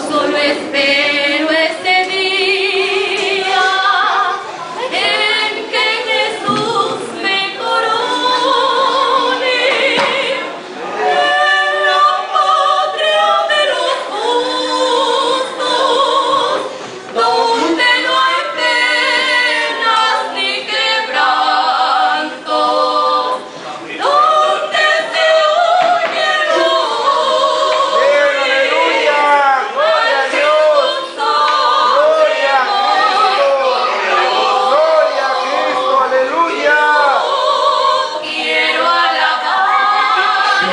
solo espero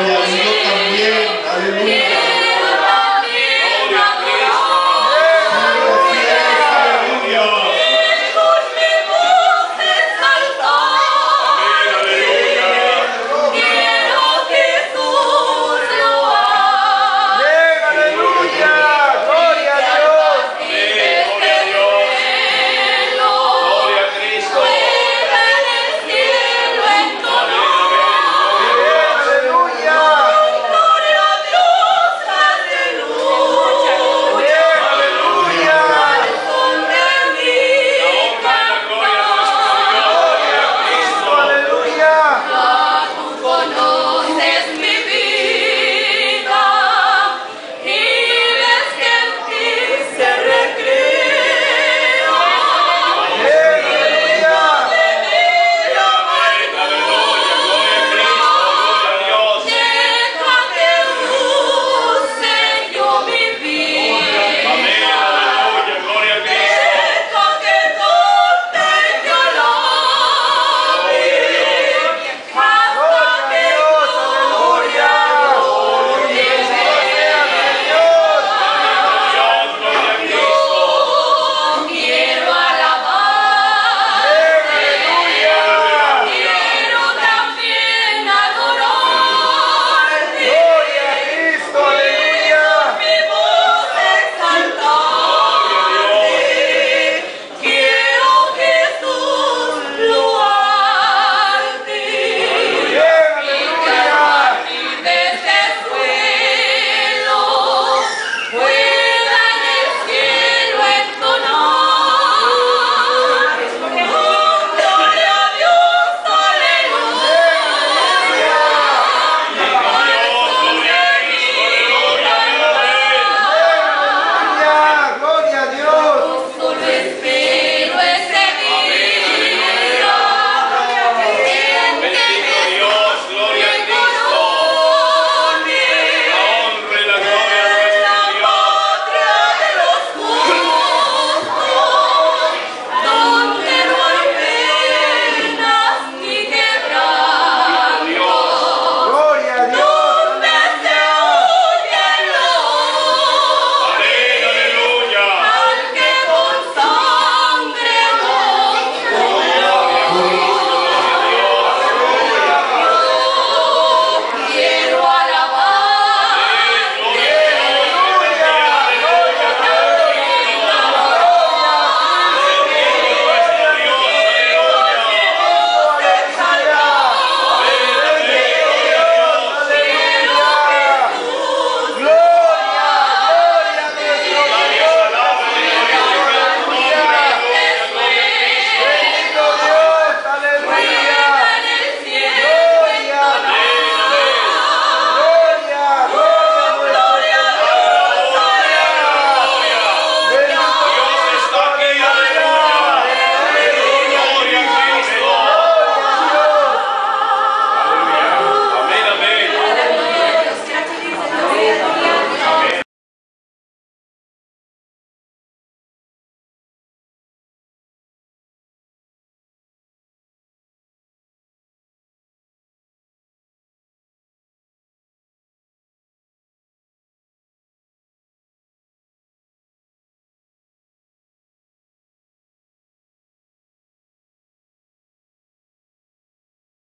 Aleluia.